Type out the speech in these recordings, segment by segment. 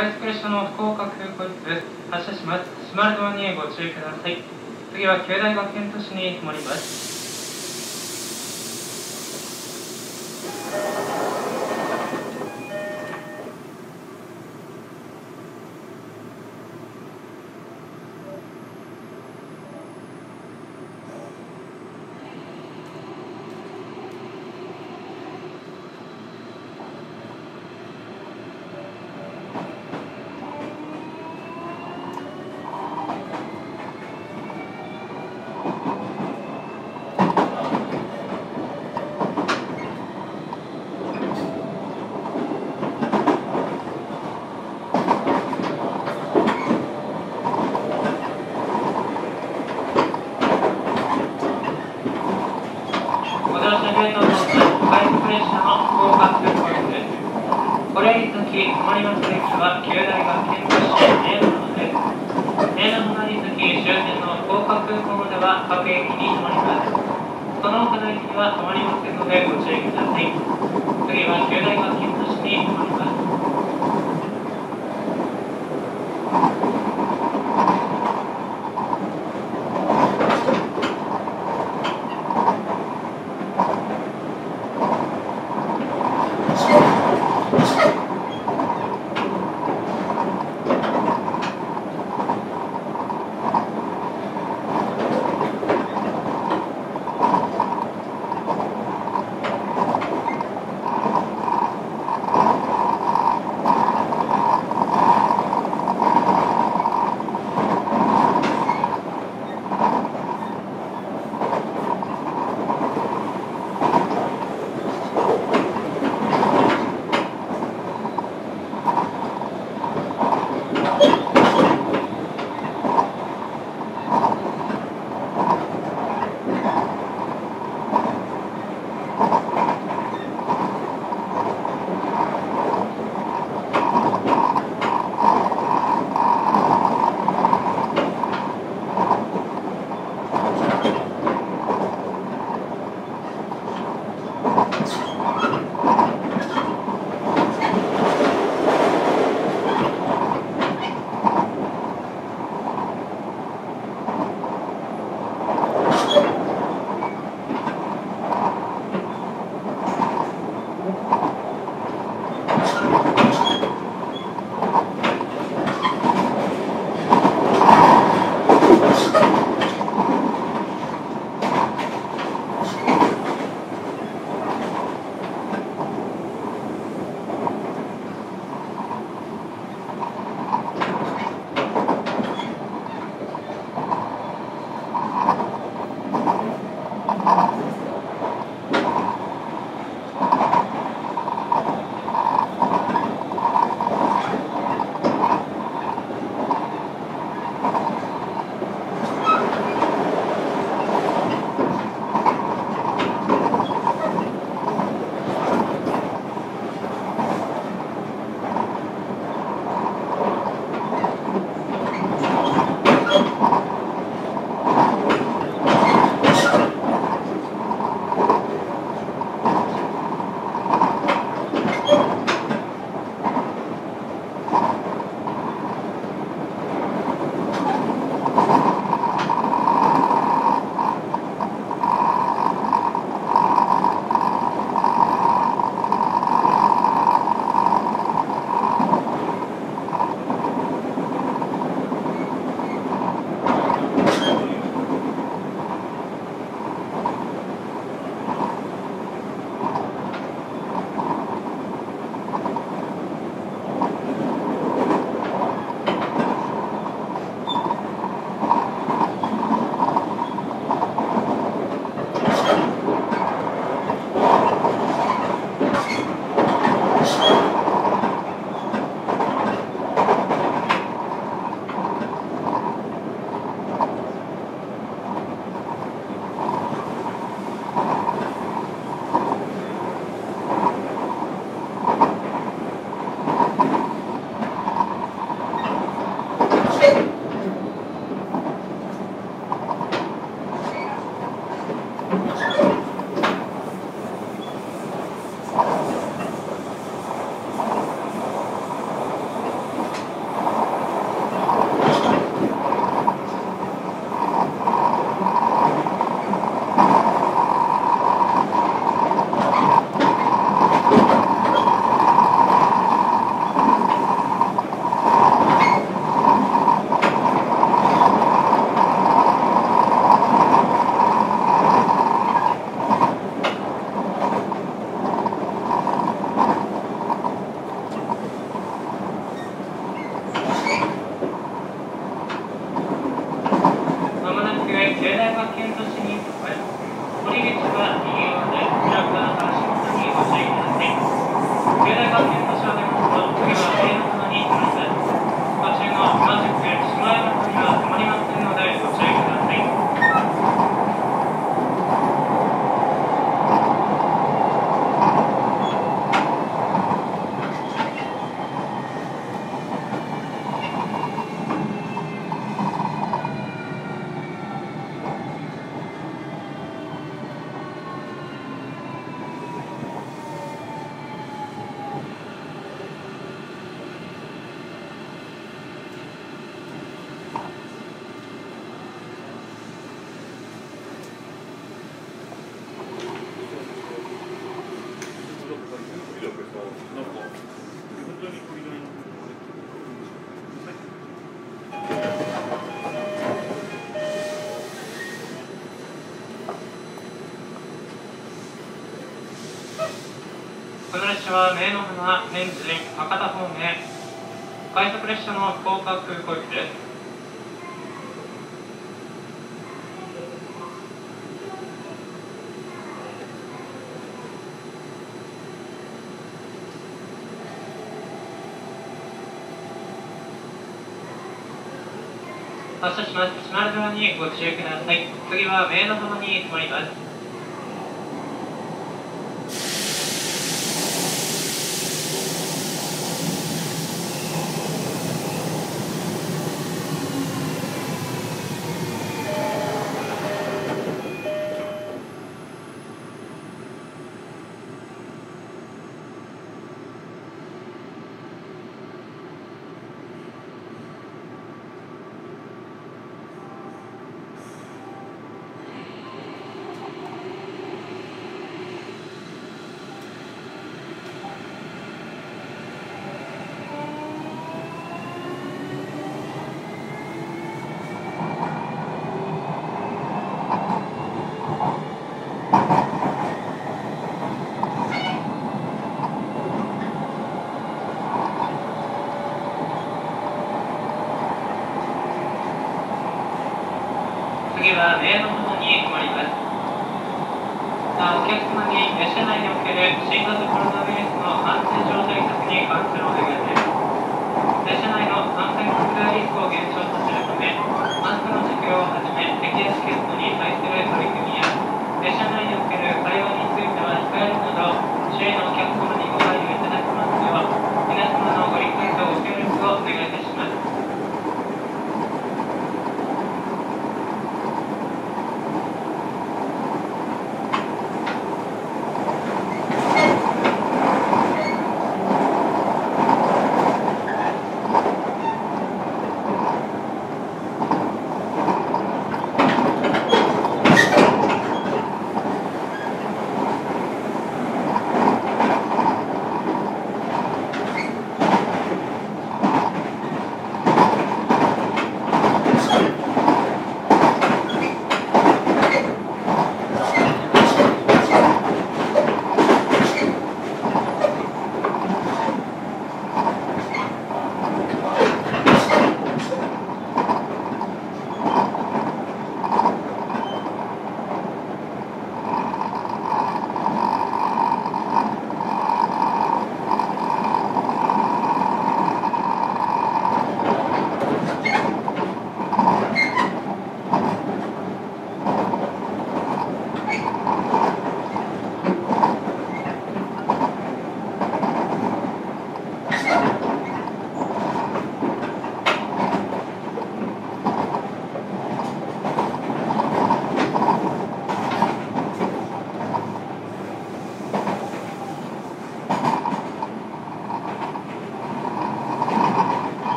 快速列車の福岡空港行きです発車します。閉まるドアにご注意ください。次は九大学園都市に停まります。ご乗車ありがとうございます快速列車の高架空港ですこれに続き止まります列車は九大学園都市名の花です名の花に続き終点の高架空港までは各駅に止まりますその他の駅には止まりませんのでご注意ください。次は九大学園都 Thank you. 普通列車は名の花、年寺、博多方面、快速列車の福岡空港行きです。発車します。島根島にご注意ください。次は名の浜に止まります。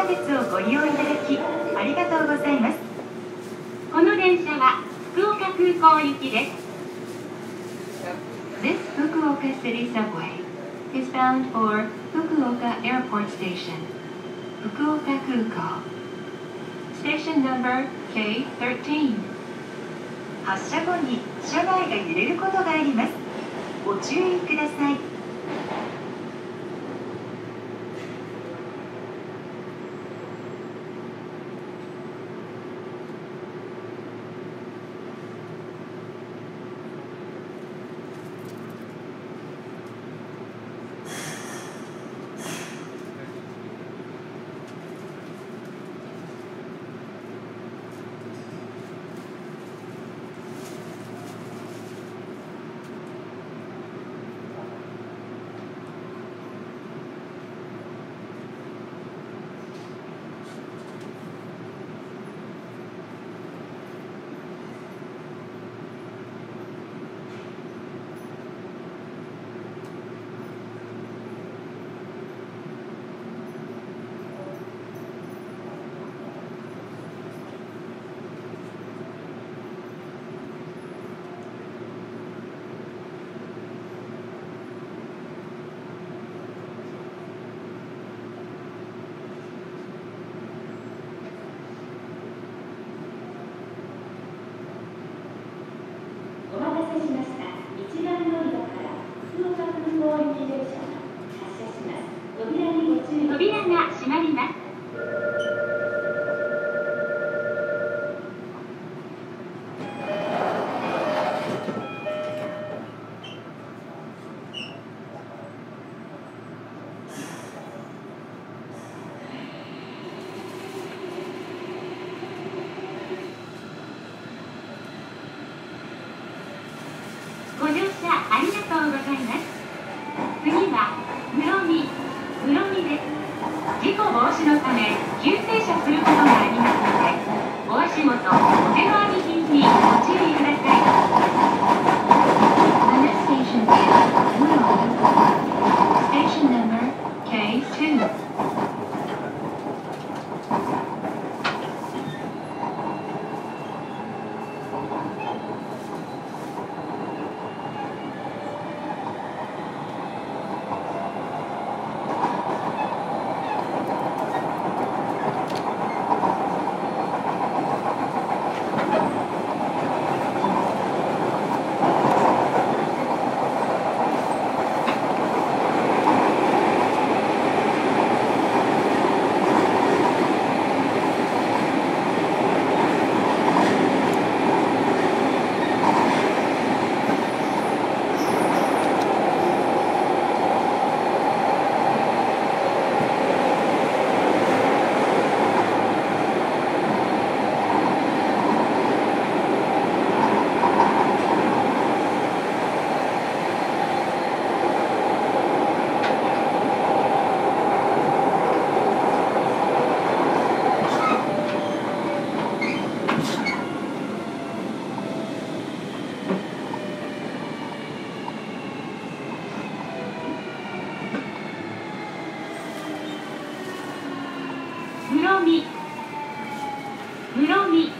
車列をご利用いただきありがとうございますこの電車は福岡空港行きです This Fukuoka City Subway is bound for Fukuoka Airport Station, Fukuoka Kuko. Station number K13. 発車後に車内が揺れることがあります。ご注意ください。室見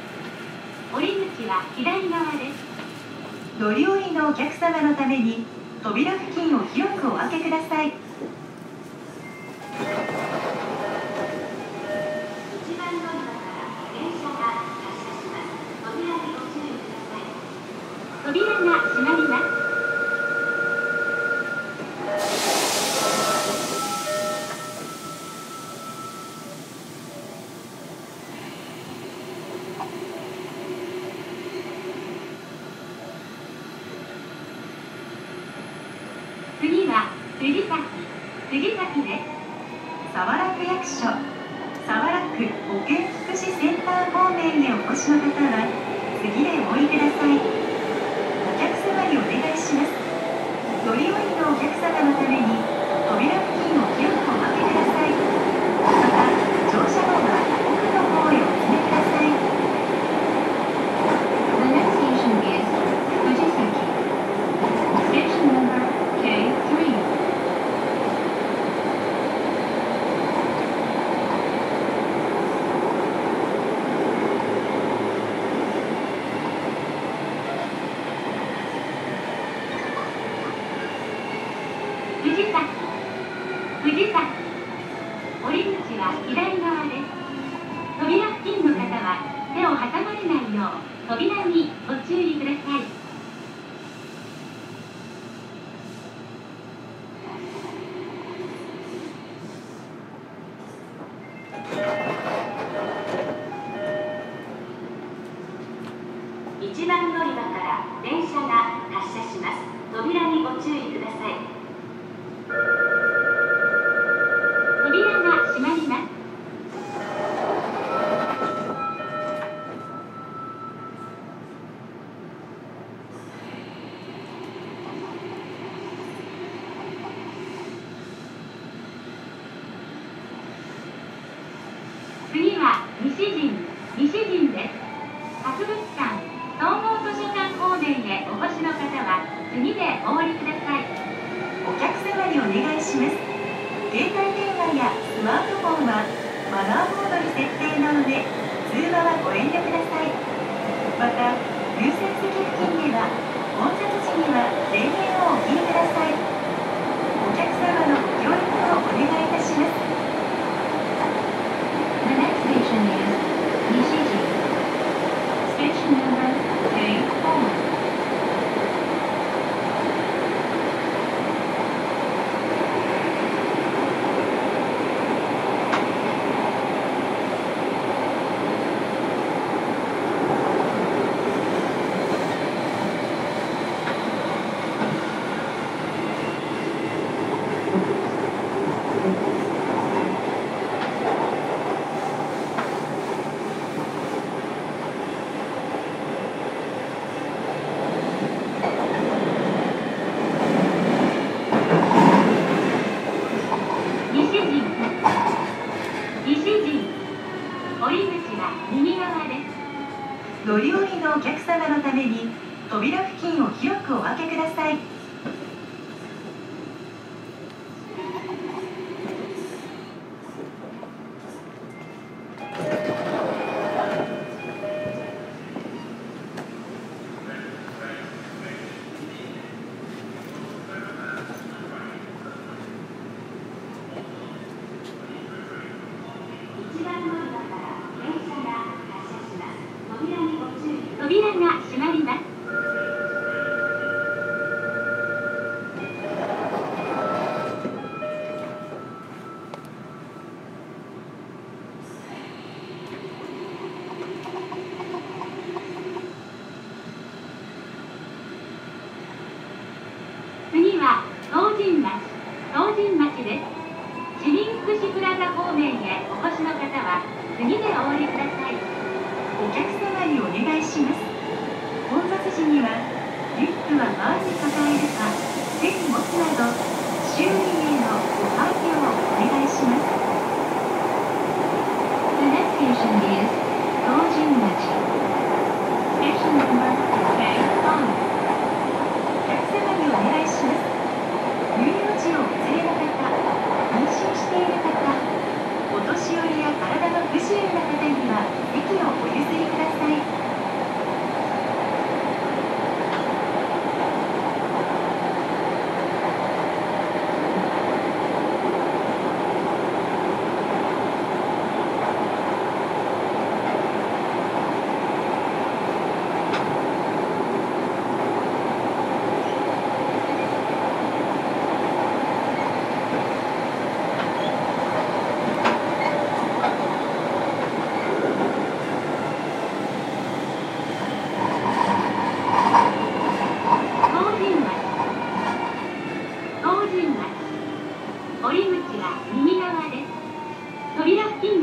降り口は左側です。乗り降りのお客様のために扉付近を広くお開けください。扉が閉まります。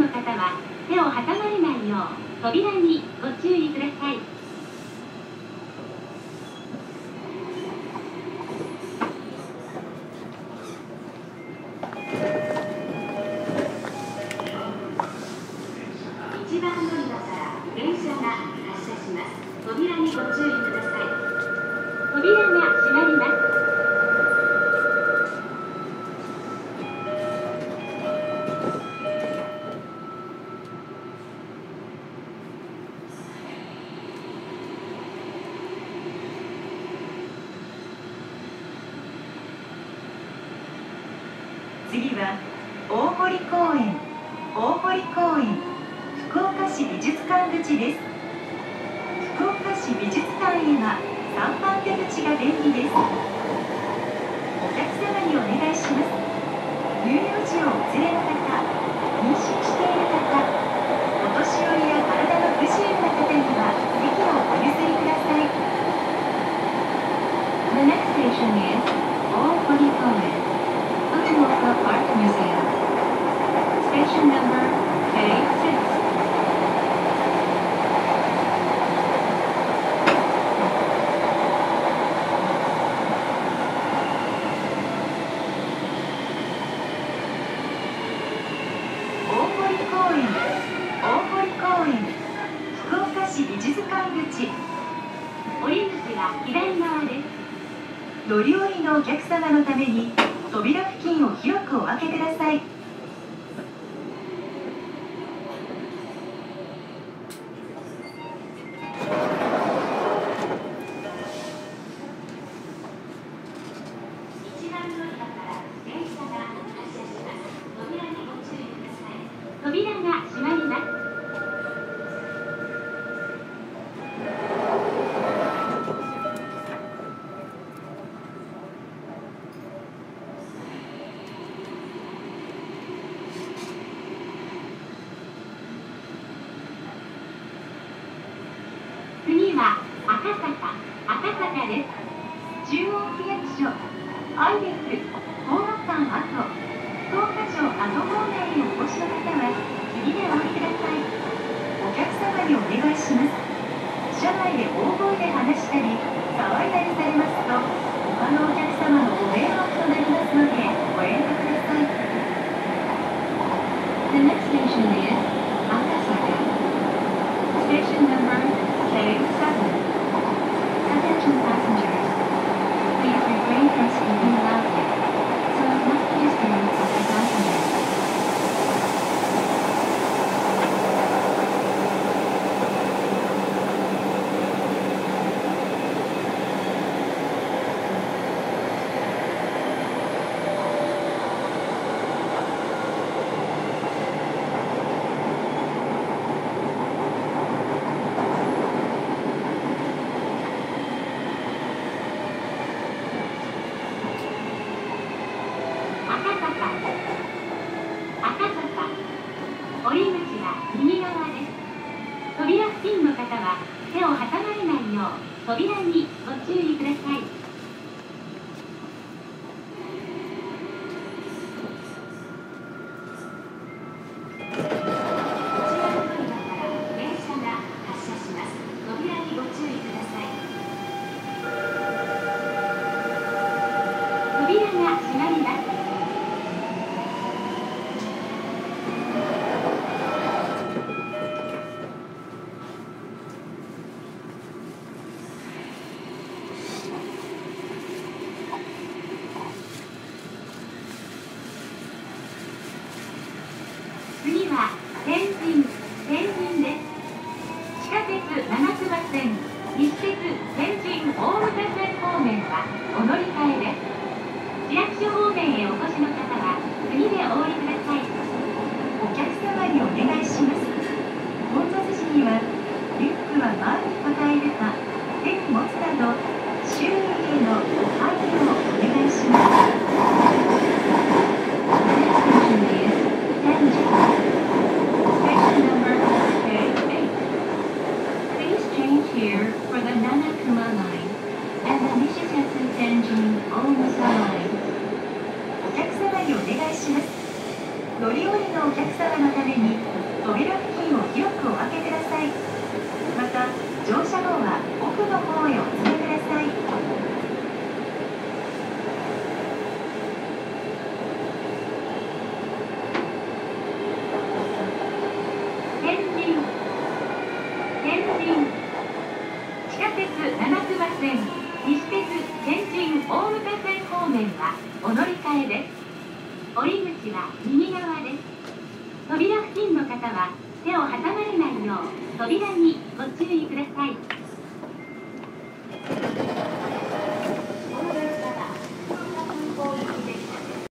の方は手を挟まれないよう扉にご注意ください。